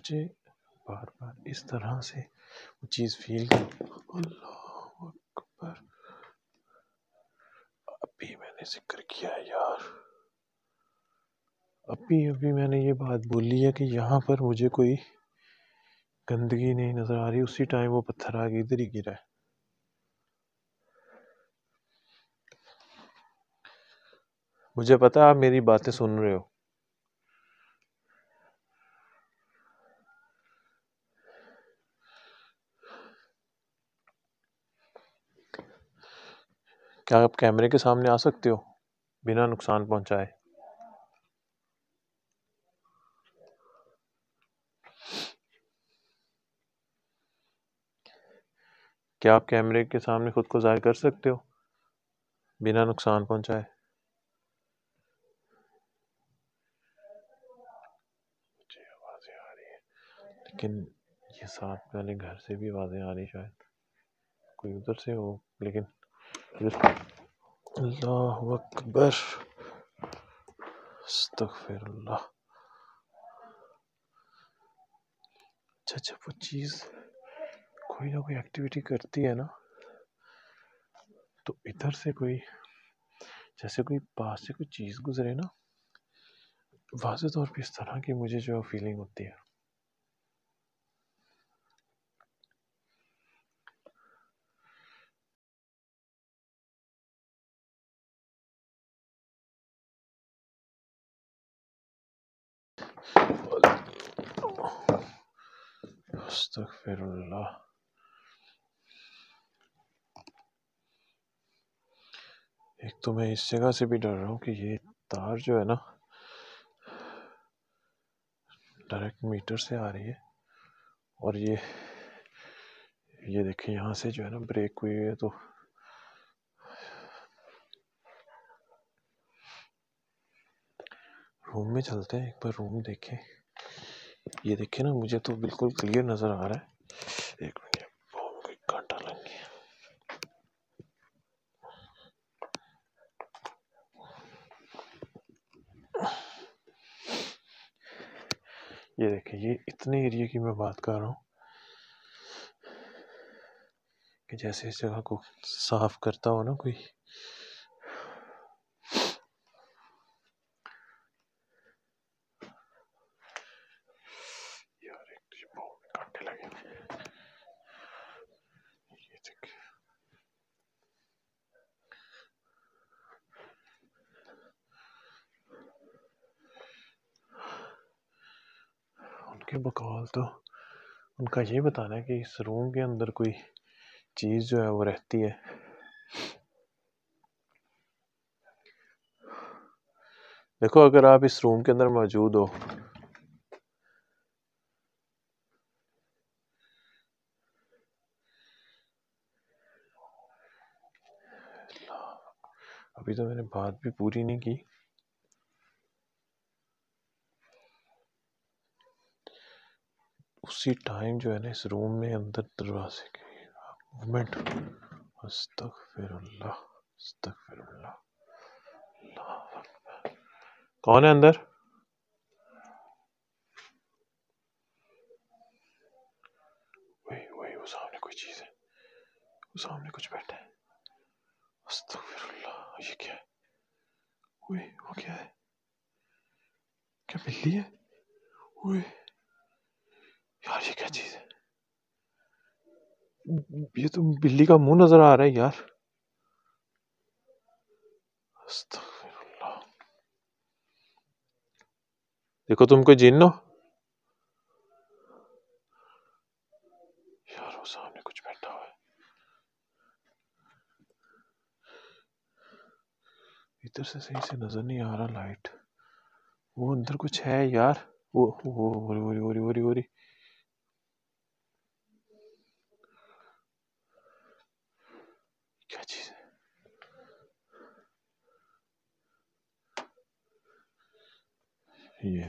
मुझे बार बार इस तरह से वो चीज़ फील अल्लाह अकबर। अभी मैंने ज़िक्र किया है यार। अभी अभी मैंने ये बात बोली है कि यहाँ पर मुझे कोई गंदगी नहीं नज़र आ रही, उसी टाइम वो पत्थर आगे इधर ही गिरा है। मुझे पता है आप मेरी बातें सुन रहे हो। क्या आप कैमरे के सामने आ सकते हो? बिना नुकसान पहुँचाए। क्या आप कैमरे के सामने खुद को ज़ाहिर कर सकते हो? बिना नुकसान पहुँचाए। मुझे आवाज़ें आ रही है, लेकिन ये साथ वाले घर से भी आवाज़ें आ रही शायद। कोई उधर से हो, लेकिन अल्लाह अकबर अस्तगफिरुल्लाह अच्छा अच्छा वो चीज़ कोई ना कोई एक्टिविटी करती है ना तो इधर से कोई, जैसे कोई पास से कोई चीज़ गुजरे ना वाज तौर पे इस तरह की मुझे जो फीलिंग होती है। एक तो मैं इस जगह से भी डर रहा हूँ कि ये तार जो है ना डायरेक्ट मीटर से आ रही है। और ये ये देखिए यहाँ से जो है ना ब्रेक हुई है तो। रूम में चलते हैं, एक बार रूम देखें। ये देखिए ना, मुझे तो बिल्कुल क्लियर नज़र आ रहा है। एक मिनट ये देखिए, ये इतने एरिया की मैं बात कर रहा हूँ कि जैसे इस जगह को साफ़ करता हो ना कोई उनके बकवाल तो उनका ये बताना है कि इस रूम के अंदर कोई चीज़ जो है वो रहती है। देखो, अगर आप इस रूम के अंदर मौजूद हो, अभी तो मैंने बात भी पूरी नहीं की। उसी टाइम जो है ना, इस रूम में अंदर दरवाजे के मूवमेंट कौन है अंदर? वही वही, वो सामने कोई चीज़ है। वो सामने कुछ बैठा है। ये क्या है? वही वो क्या है? क्या बिल्ली है? वही यार ये क्या चीज़ है ये तो बिल्ली का मुँह नज़र आ रहा है यार देखो तुम कोई जिन हो यार वो सामने कुछ बैठा हुआ है इधर से सही से नज़र नहीं आ रहा लाइट वो अंदर कुछ है यार वो वो वो वो वो वो वो क्या चीज़ है ये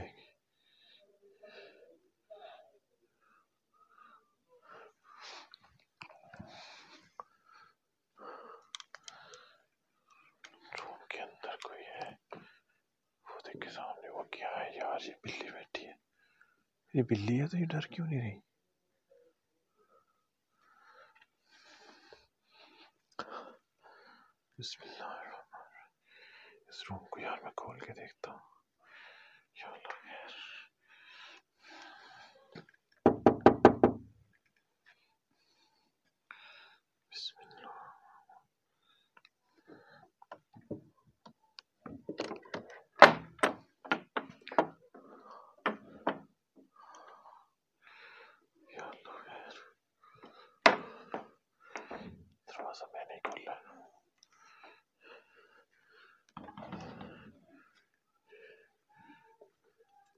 रूम के अंदर कोई है वो देख के सामने वो क्या है यार ये बिल्ली है तो ये डर क्यों नहीं रही? इस रूम को यार मैं खोल के देखता हूँ दरवाज़ा मैंने खोला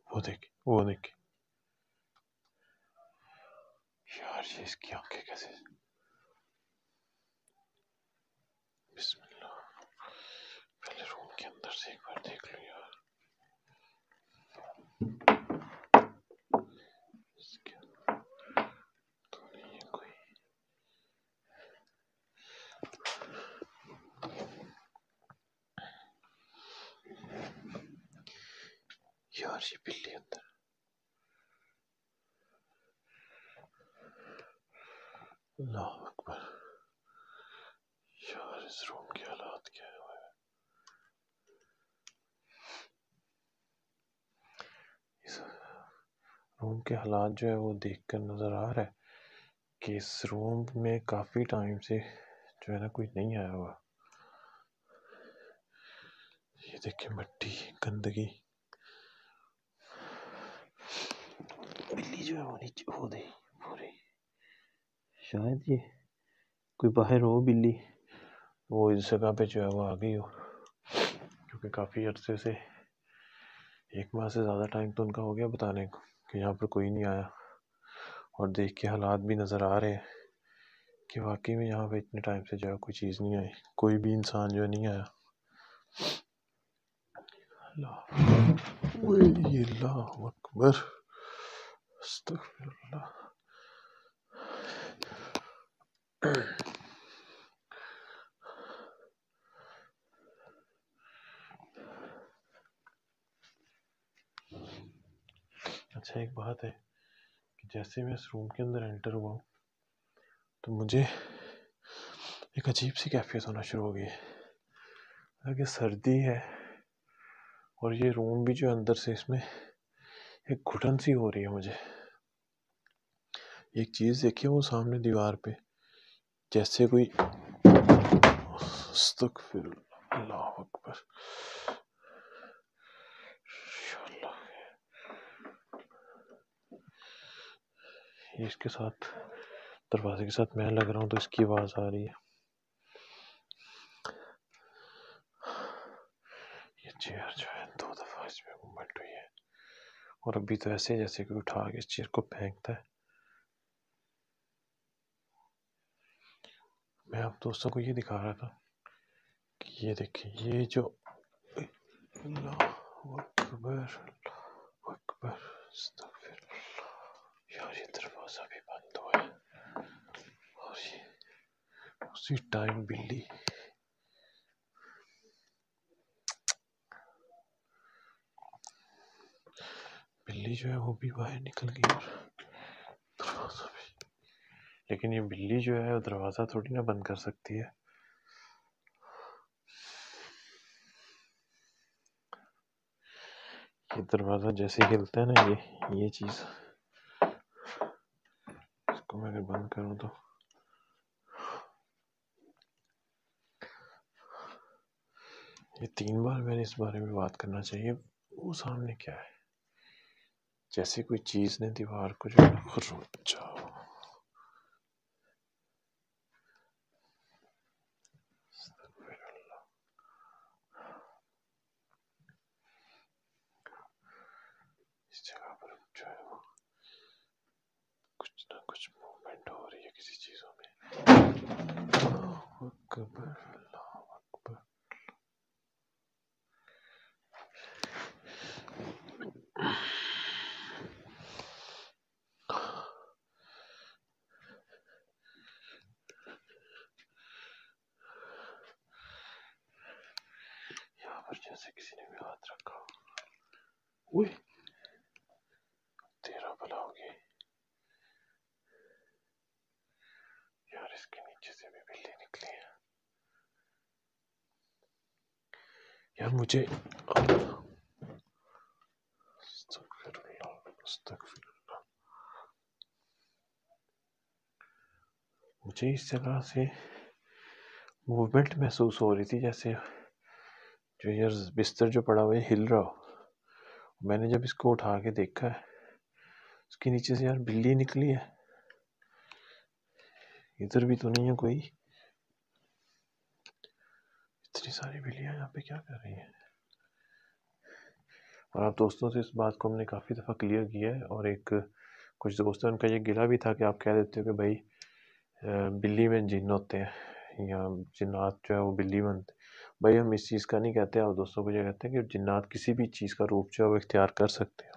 वो देख वो देख यार ये इसकी आँखें कैसे बिस्मिल्लाह पहले रूम के अंदर से एक बार देख लो ये बिल्ली अंदर अल्लाह अकबर यार इस रूम के हालात क्या है इस रूम के हालात जो है वो देखकर नज़र आ रहा है कि इस रूम में काफ़ी टाइम से जो है ना कोई नहीं आया हुआ। ये देखिए मिट्टी, गंदगी। बिल्ली जो है वो नीचे हो गई पूरी। शायद ये कोई बाहर हो बिल्ली, वो इस जगह पे जो है, वो आ गई हो। क्योंकि काफ़ी अरसे से, एक माह से ज़्यादा टाइम तो उनका हो गया बताने को, कि यहाँ पर कोई नहीं आया। और देख के हालात भी नज़र आ रहे हैं, कि वाकई में यहाँ पे इतने टाइम से जो है, कोई चीज़ नहीं आई। कोई भी इंसान जो नहीं आया। अल्लाह अकबर. अच्छा एक बात है कि जैसे मैं इस रूम के अंदर एंटर हुआ हूँ तो मुझे एक अजीब सी कैफियत होना शुरू हो गई है। सर्दी है और ये रूम भी जो अंदर से इसमें एक घुटन सी हो रही है मुझे। एक चीज़ देखिए वो सामने दीवार पे, जैसे कोई अल्लाह अकबर। इसके साथ, दरवाजे के साथ मैं लग रहा हूँ तो इसकी आवाज़ आ रही है। ये चेयर जो है, दो दफ़ा इसमें मूवमेंट हुई है। और अभी तो ऐसे जैसे कोई उठा के इस चेयर को फेंकता है। मैं आप दोस्तों को ये दिखा रहा था कि ये देखिए, ये जो यार, ये दरवाज़ा भी बंद हुआ है। और ये उसी टाइम बिल्ली। बिल्ली जो है वो भी बाहर निकल गई और लेकिन ये बिल्ली जो है दरवाज़ा थोड़ी ना बंद कर सकती है। ये दरवाज़ा जैसे हिलता है ना, ये ये चीज़। इसको मैं अगर बंद करूँ तो। ये तीन बार मैंने इस बारे में बात करना चाहिए, वो सामने क्या है? जैसे कोई चीज़ ने दीवार को जो खरोचा इस जगह पर जो है वो कुछ ना कुछ मूवमेंट हो रही है किसी चीज़ों में पर जैसे किसी ने भी हाथ रखा ओए तेरा भला यार मुझे मुझे इस जगह से मूवमेंट महसूस हो रही थी जैसे जो यार बिस्तर जो पड़ा हुआ है, हिल रहा हो। मैंने जब इसको उठा के देखा है उसके नीचे से यार बिल्ली निकली है। इधर भी तो नहीं है कोई। इतनी सारी बिल्लियाँ यहाँ पे क्या कर रही हैं? और आप दोस्तों से इस बात को हमने काफ़ी दफ़ा क्लियर किया है और एक कुछ दोस्तों, उनका ये गिला भी था कि आप कह देते हो कि भाई बिल्ली में जिन होते हैं, या जिन्नात जो है वो बिल्ली बनते भाई, हम इस चीज़ का नहीं कहते और दोस्तों को ये कहते हैं कि जिन्नात किसी भी चीज़ का रूप जो है वो इख्तियार कर सकते हैं।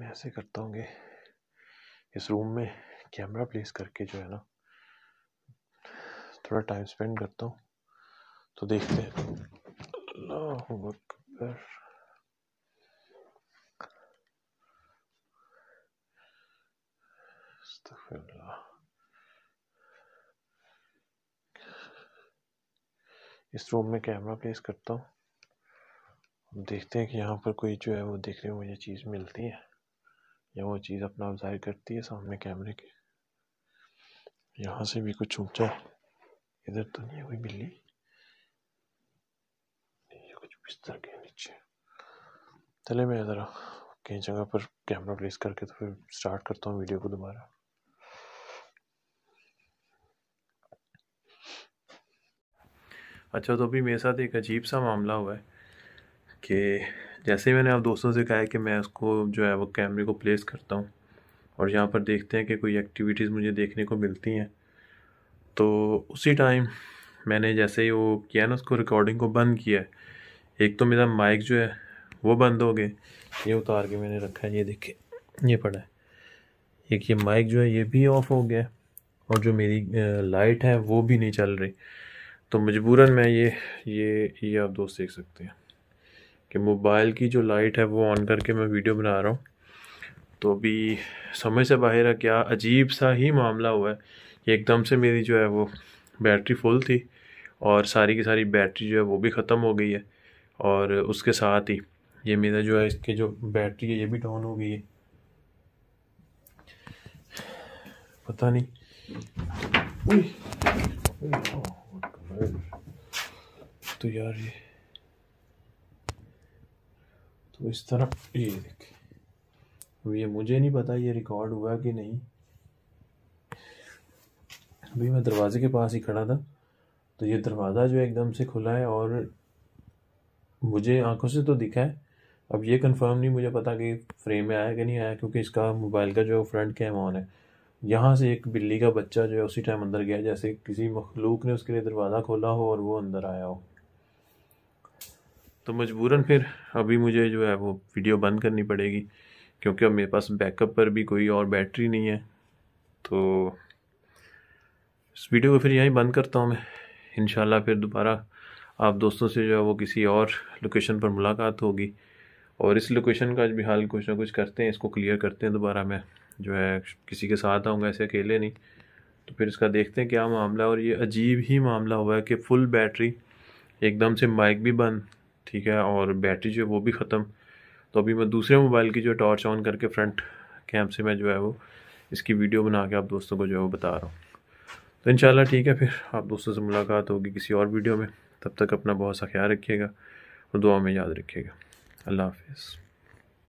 मैं ऐसे करता हूँ कि इस रूम में कैमरा प्लेस करके जो है ना, थोड़ा टाइम स्पेंड करता हूँ तो देखते हैं। इस रूम में कैमरा प्लेस करता हूँ। देखते हैं कि यहाँ पर कोई जो है वो देखने में मुझे चीज़ मिलती है। या वो चीज़ अपना आप ज़ाहिर करती है सामने कैमरे के। यहाँ से भी कुछ ऊँचा है इधर तो नहीं है कोई बिल्ली। ये कुछ बिस्तर के नीचे। चले मैं ज़रा कहीं जगह पर कैमरा प्लेस करके तो फिर स्टार्ट करता हूँ वीडियो को दोबारा। अच्छा तो अभी मेरे साथ एक अजीब सा मामला हुआ है कि जैसे ही मैंने आप दोस्तों से कहा है कि मैं उसको जो है वो कैमरे को प्लेस करता हूँ, और यहाँ पर देखते हैं कि कोई एक्टिविटीज़ मुझे देखने को मिलती हैं तो उसी टाइम मैंने जैसे ही वो किया ना, उसको रिकॉर्डिंग को बंद किया। एक तो मेरा माइक जो है वो बंद हो गए। ये उतार के मैंने रखा है, ये देखे ये पड़ा है। एक ये माइक जो है ये भी ऑफ़ हो गया, और जो मेरी लाइट है वो भी नहीं चल रही। तो मजबूरन मैं ये ये ये आप दोस्त देख सकते हैं। कि मोबाइल की जो लाइट है वो ऑन करके मैं वीडियो बना रहा हूँ। तो अभी समझ से बाहर है, क्या अजीब सा ही मामला हुआ है। कि एकदम से मेरी जो है वो बैटरी फुल थी और सारी की सारी बैटरी जो है वो भी ख़त्म हो गई है और उसके साथ ही ये मेरा जो है इसके जो बैटरी है, ये भी डाउन हो गई है। पता नहीं। तो यार ये तो इस तरह ये देखें। अब ये मुझे नहीं पता ये रिकॉर्ड हुआ कि नहीं। अभी मैं दरवाजे के पास ही खड़ा था तो ये दरवाज़ा जो एकदम से खुला है और मुझे आँखों से तो दिखा है। अब ये कंफर्म नहीं मुझे पता कि फ्रेम में आया कि नहीं आया, क्योंकि इसका मोबाइल का जो फ्रंट कैम ऑन है, यहाँ से एक बिल्ली का बच्चा जो है उसी टाइम अंदर गया, जैसे किसी मखलूक ने उसके लिए दरवाज़ा खोला हो और वो अंदर आया हो। तो मजबूरन फिर अभी मुझे जो है वो वीडियो बंद करनी पड़ेगी, क्योंकि अब मेरे पास बैकअप पर भी कोई और बैटरी नहीं है। तो इस वीडियो को फिर यहीं बंद करता हूँ मैं। इन फिर दोबारा आप दोस्तों से जो है वो किसी और लोकेशन पर मुलाकात होगी। और इस लोकेशन का भी हाल कुछ ना कुछ करते हैं, इसको क्लियर करते हैं दोबारा मैं। जो है किसी के साथ आऊँगा ऐसे अकेले नहीं। तो फिर इसका देखते हैं क्या मामला और ये अजीब ही मामला हुआ है कि फुल बैटरी एकदम से माइक भी बंद ठीक है, और बैटरी जो है वो भी ख़त्म। तो अभी मैं दूसरे मोबाइल की जो टॉर्च ऑन करके फ्रंट कैम से मैं जो है वो इसकी वीडियो बना के आप दोस्तों को जो है वो बता रहा हूँ। तो इन ठीक है, फिर आप दोस्तों से मुलाकात होगी किसी और वीडियो में। तब तक अपना बहुत सा ख्याल रखिएगा और दुआ में याद रखिएगा। अल्लाह हाफिज़।